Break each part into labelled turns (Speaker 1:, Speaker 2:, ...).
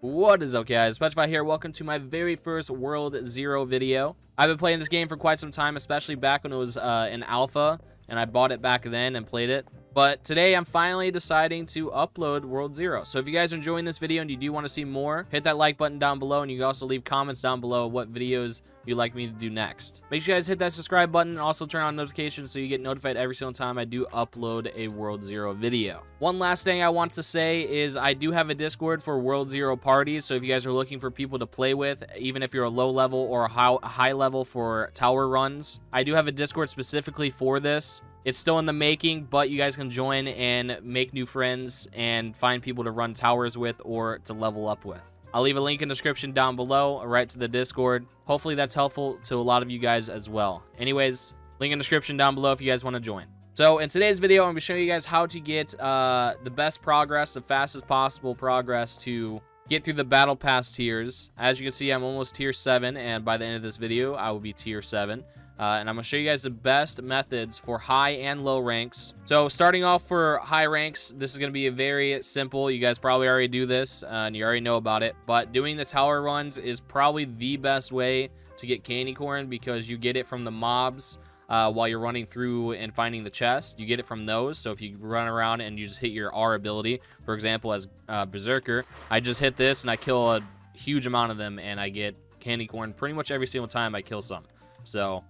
Speaker 1: What is up guys, PetriFy here, welcome to my very first World Zero video. I've been playing this game for quite some time, especially back when it was uh, in alpha, and I bought it back then and played it. But today I'm finally deciding to upload World Zero. So if you guys are enjoying this video and you do want to see more, hit that like button down below and you can also leave comments down below what videos you'd like me to do next. Make sure you guys hit that subscribe button and also turn on notifications so you get notified every single time I do upload a World Zero video. One last thing I want to say is I do have a Discord for World Zero parties, so if you guys are looking for people to play with, even if you're a low level or a high level for tower runs, I do have a Discord specifically for this. It's still in the making, but you guys can join and make new friends and find people to run towers with or to level up with. I'll leave a link in the description down below, right to the Discord. Hopefully that's helpful to a lot of you guys as well. Anyways, link in the description down below if you guys want to join. So in today's video, I'm going to show you guys how to get uh, the best progress, the fastest possible progress to get through the battle pass tiers. As you can see, I'm almost tier 7, and by the end of this video, I will be tier 7. Uh, and I'm going to show you guys the best methods for high and low ranks. So starting off for high ranks, this is going to be a very simple. You guys probably already do this uh, and you already know about it. But doing the tower runs is probably the best way to get candy corn because you get it from the mobs uh, while you're running through and finding the chest. You get it from those. So if you run around and you just hit your R ability, for example, as uh, Berserker, I just hit this and I kill a huge amount of them and I get candy corn pretty much every single time I kill some. So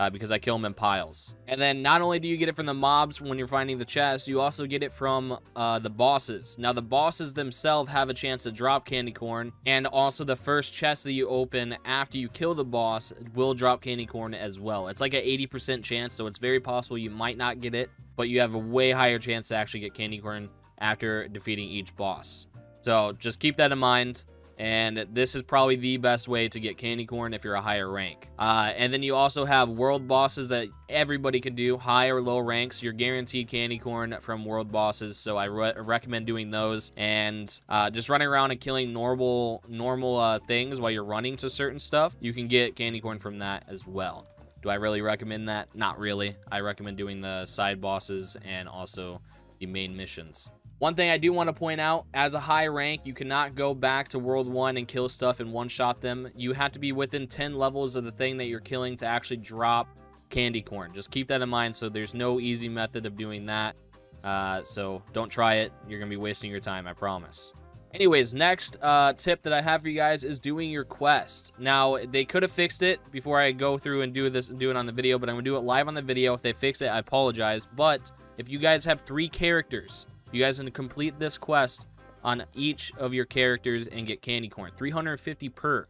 Speaker 1: uh, because I kill them in piles. And then not only do you get it from the mobs when you're finding the chest, you also get it from uh, the bosses. Now, the bosses themselves have a chance to drop candy corn, and also the first chest that you open after you kill the boss will drop candy corn as well. It's like an 80% chance, so it's very possible you might not get it, but you have a way higher chance to actually get candy corn after defeating each boss. So just keep that in mind and this is probably the best way to get candy corn if you're a higher rank. Uh, and then you also have world bosses that everybody can do, high or low ranks. You're guaranteed candy corn from world bosses, so I re recommend doing those. And uh, just running around and killing normal normal uh, things while you're running to certain stuff, you can get candy corn from that as well. Do I really recommend that? Not really. I recommend doing the side bosses and also the main missions. One thing I do want to point out, as a high rank, you cannot go back to World 1 and kill stuff and one-shot them. You have to be within 10 levels of the thing that you're killing to actually drop candy corn. Just keep that in mind so there's no easy method of doing that. Uh, so don't try it. You're going to be wasting your time, I promise. Anyways, next uh, tip that I have for you guys is doing your quest. Now, they could have fixed it before I go through and do this and do it on the video, but I'm going to do it live on the video. If they fix it, I apologize. But if you guys have three characters you guys can complete this quest on each of your characters and get candy corn. 350 per.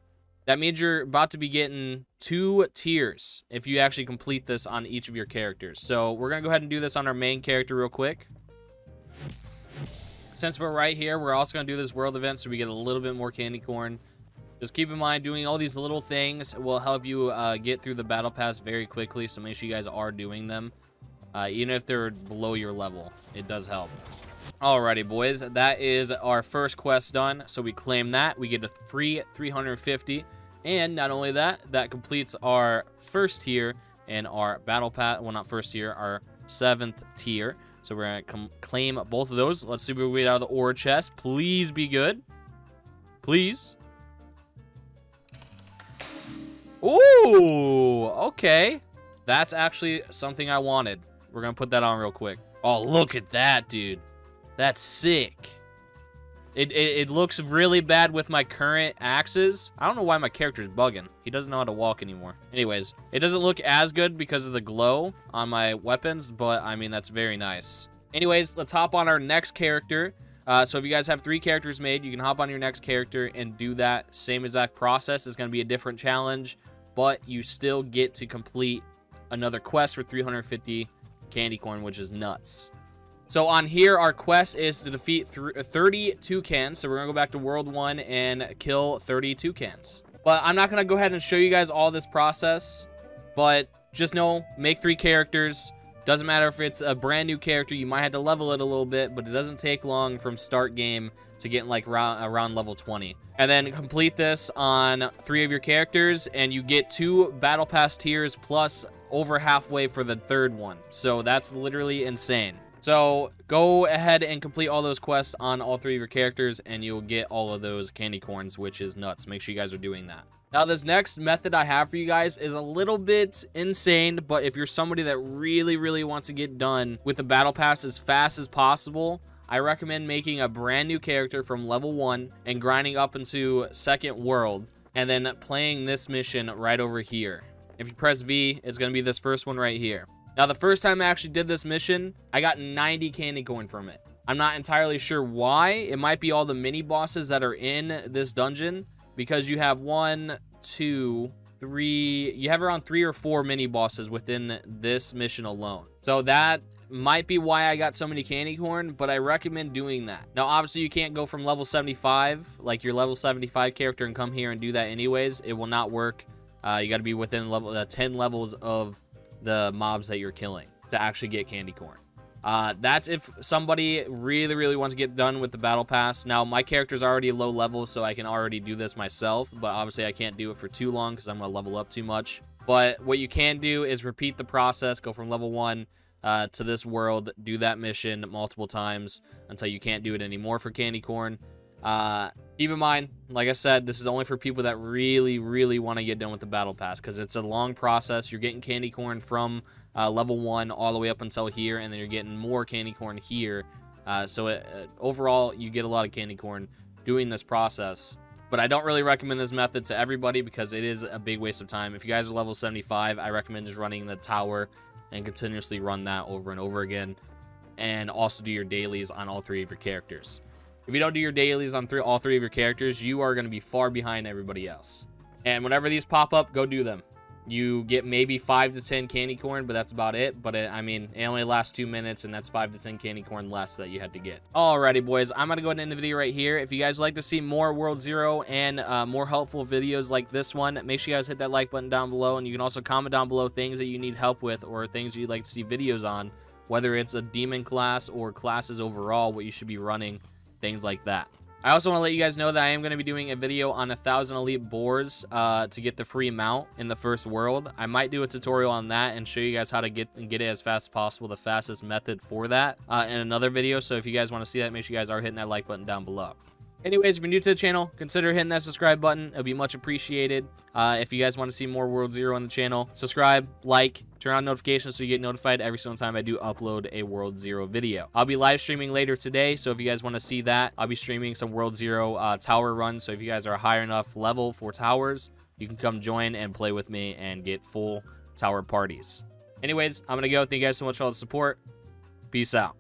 Speaker 1: That means you're about to be getting two tiers if you actually complete this on each of your characters. So we're going to go ahead and do this on our main character real quick. Since we're right here, we're also going to do this world event so we get a little bit more candy corn. Just keep in mind, doing all these little things will help you uh, get through the battle pass very quickly. So make sure you guys are doing them. Uh, even if they're below your level, it does help. Alrighty, boys. That is our first quest done. So we claim that. We get a free 350. And not only that, that completes our first tier and our battle pass. Well, not first tier, our seventh tier. So we're going to claim both of those. Let's see what we get out of the ore chest. Please be good. Please. Ooh, okay. That's actually something I wanted. We're going to put that on real quick. Oh, look at that, dude. That's sick. It, it, it, looks really bad with my current axes. I don't know why my character's bugging. He doesn't know how to walk anymore. Anyways, it doesn't look as good because of the glow on my weapons, but I mean, that's very nice. Anyways, let's hop on our next character. Uh, so if you guys have three characters made, you can hop on your next character and do that same exact process. It's going to be a different challenge, but you still get to complete another quest for 350 candy corn, which is nuts. So on here, our quest is to defeat uh, 30 toucans. So we're going to go back to World 1 and kill 30 toucans. But I'm not going to go ahead and show you guys all this process. But just know, make three characters. Doesn't matter if it's a brand new character. You might have to level it a little bit, but it doesn't take long from start game to get like around, around level 20. And then complete this on three of your characters, and you get two Battle Pass tiers plus over halfway for the third one. So that's literally insane. So go ahead and complete all those quests on all three of your characters and you'll get all of those candy corns, which is nuts. Make sure you guys are doing that. Now, this next method I have for you guys is a little bit insane, but if you're somebody that really, really wants to get done with the Battle Pass as fast as possible, I recommend making a brand new character from level 1 and grinding up into second world and then playing this mission right over here. If you press V, it's going to be this first one right here. Now, the first time I actually did this mission, I got 90 candy corn from it. I'm not entirely sure why. It might be all the mini bosses that are in this dungeon because you have one, two, three, you have around three or four mini bosses within this mission alone. So that might be why I got so many candy corn, but I recommend doing that. Now, obviously, you can't go from level 75, like your level 75 character, and come here and do that anyways. It will not work. Uh, you got to be within level uh, 10 levels of the mobs that you're killing to actually get candy corn. Uh, that's if somebody really, really wants to get done with the battle pass. Now, my character's already low level, so I can already do this myself, but obviously I can't do it for too long because I'm going to level up too much. But what you can do is repeat the process, go from level 1 uh, to this world, do that mission multiple times until you can't do it anymore for candy corn. Uh, keep in mind, like I said, this is only for people that really, really want to get done with the battle pass because it's a long process. You're getting candy corn from uh, level one all the way up until here, and then you're getting more candy corn here. Uh, so it, uh, overall, you get a lot of candy corn doing this process. But I don't really recommend this method to everybody because it is a big waste of time. If you guys are level 75, I recommend just running the tower and continuously run that over and over again. And also do your dailies on all three of your characters. If you don't do your dailies on three, all three of your characters, you are going to be far behind everybody else. And whenever these pop up, go do them. You get maybe 5 to 10 candy corn, but that's about it. But, it, I mean, it only lasts 2 minutes, and that's 5 to 10 candy corn less that you had to get. Alrighty, boys. I'm going to go ahead and end the video right here. If you guys like to see more World Zero and uh, more helpful videos like this one, make sure you guys hit that like button down below. And you can also comment down below things that you need help with or things you'd like to see videos on. Whether it's a demon class or classes overall, what you should be running, things like that. I also want to let you guys know that I am going to be doing a video on a thousand elite boars uh, to get the free mount in the first world. I might do a tutorial on that and show you guys how to get get it as fast as possible, the fastest method for that uh, in another video. So if you guys want to see that, make sure you guys are hitting that like button down below. Anyways, if you're new to the channel, consider hitting that subscribe button. It'll be much appreciated. Uh, if you guys want to see more World Zero on the channel, subscribe, like, turn on notifications so you get notified every single time I do upload a World Zero video. I'll be live streaming later today, so if you guys want to see that, I'll be streaming some World Zero uh, tower runs. So if you guys are a higher enough level for towers, you can come join and play with me and get full tower parties. Anyways, I'm going to go. Thank you guys so much for all the support. Peace out.